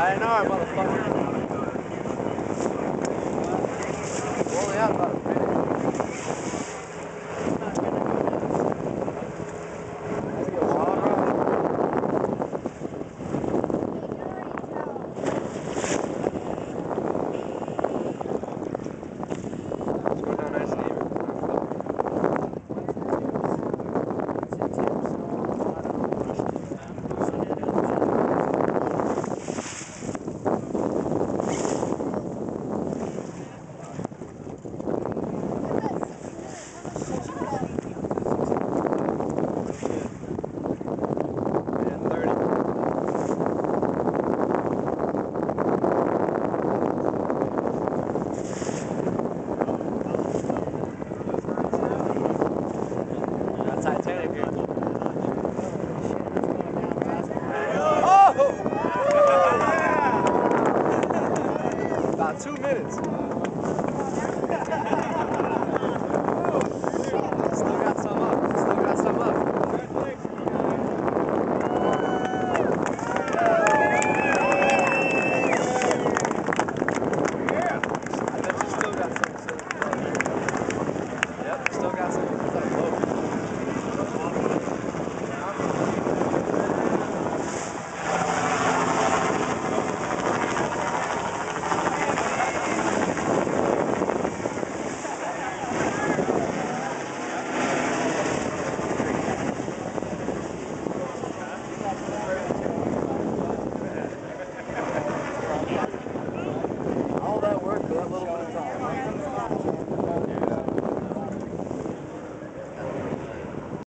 I know, motherfucker. Two minutes.